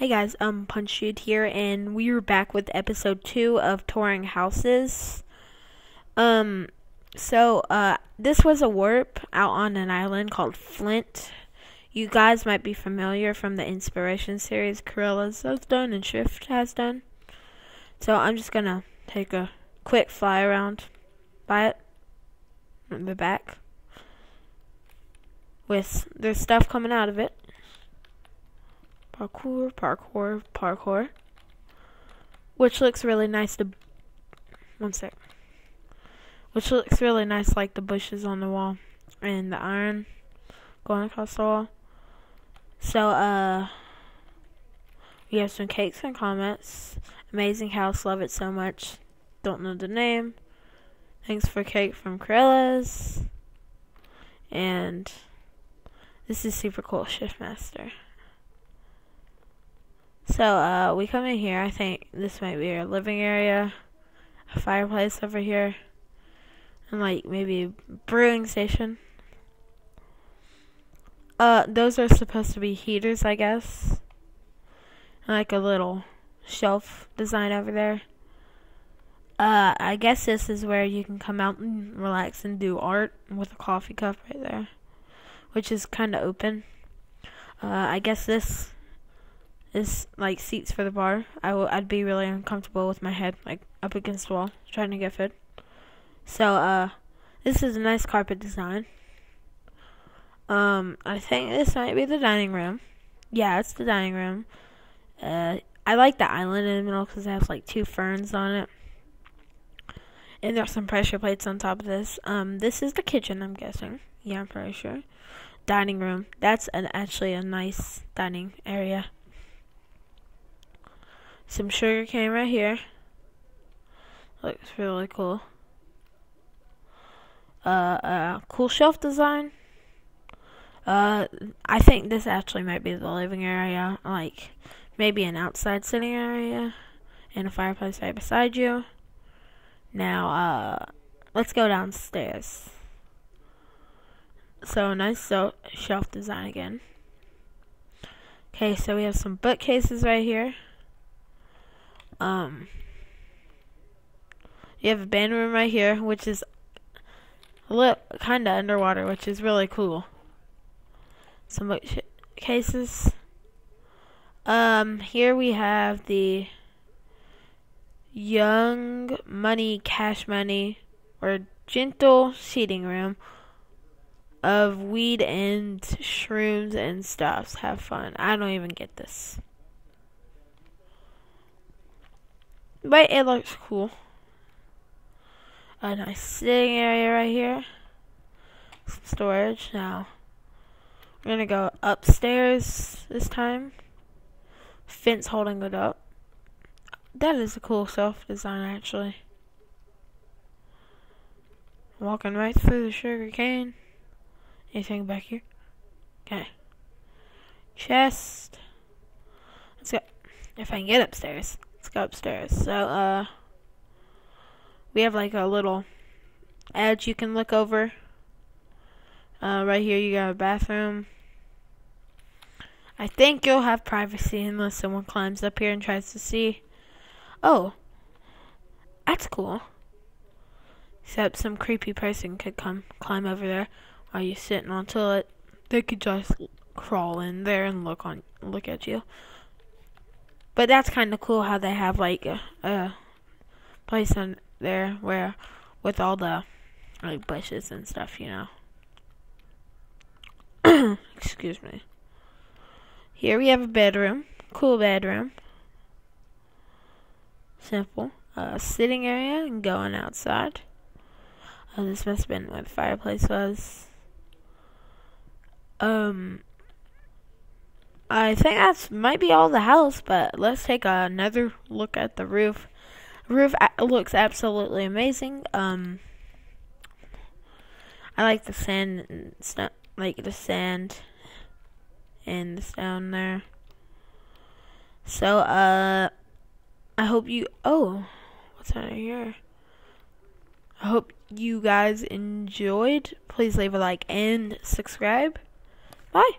Hey guys, um, Punch Dude here, and we are back with episode two of touring houses. Um, so uh, this was a warp out on an island called Flint. You guys might be familiar from the Inspiration series Keralis has done and Shift has done. So I'm just gonna take a quick fly around by it in the back with there's stuff coming out of it. Parkour, parkour, parkour. Which looks really nice to one sec. Which looks really nice like the bushes on the wall and the iron going across the wall. So uh we have some cakes and comments. Amazing house, love it so much. Don't know the name. Thanks for cake from Keralis. And this is super cool, Shiftmaster. So, uh, we come in here. I think this might be our living area. A fireplace over here. And, like, maybe a brewing station. Uh, those are supposed to be heaters, I guess. And, like, a little shelf design over there. Uh, I guess this is where you can come out and relax and do art with a coffee cup right there. Which is kind of open. Uh, I guess this is like seats for the bar. I I'd be really uncomfortable with my head like up against the wall trying to get fit. So uh, this is a nice carpet design. Um, I think this might be the dining room. Yeah, it's the dining room. Uh, I like the island in the middle because it has like two ferns on it. And there's some pressure plates on top of this. Um, this is the kitchen, I'm guessing. Yeah, I'm pretty sure. Dining room. That's an, actually a nice dining area some sugar cane right here. Looks really cool. Uh, cool shelf design. Uh, I think this actually might be the living area, like maybe an outside sitting area, and a fireplace right beside you. Now, uh, let's go downstairs. So nice shelf design again. Okay, so we have some bookcases right here. Um, you have a band room right here, which is a little kind of underwater, which is really cool. Some bookcases. Um, here we have the Young Money Cash Money or Gentle Seating Room of weed and shrooms and stuffs. Have fun. I don't even get this. But it looks cool. A nice sitting area right here. Some storage. Now, we're gonna go upstairs this time. Fence holding it up. That is a cool self design, actually. Walking right through the sugar cane. Anything back here? Okay. Chest. Let's go. If I can get upstairs. Go upstairs. So, uh, we have like a little edge you can look over. Uh, right here you got a bathroom. I think you'll have privacy unless someone climbs up here and tries to see. Oh, that's cool. Except some creepy person could come climb over there while you're sitting on toilet. They could just crawl in there and look on look at you. But that's kind of cool how they have like a, a place on there where with all the like bushes and stuff, you know. Excuse me. Here we have a bedroom, cool bedroom. Simple. Uh, sitting area and going outside. Uh, this must have been where the fireplace was. Um, I think that's might be all the house, but let's take another look at the roof. Roof looks absolutely amazing. Um, I like the sand like the sand and the stone there. So, uh, I hope you. Oh, what's under here? I hope you guys enjoyed. Please leave a like and subscribe. Bye.